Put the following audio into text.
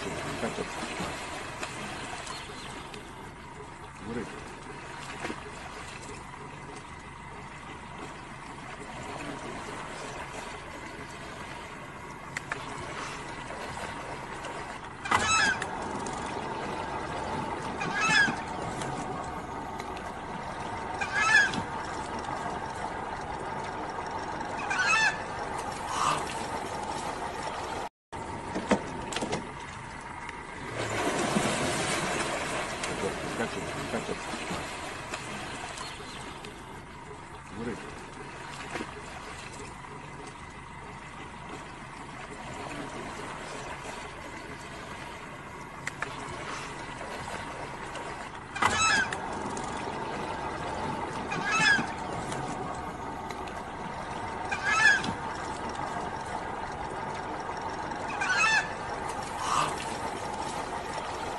ちょっと。Как это? Как это? Врыв.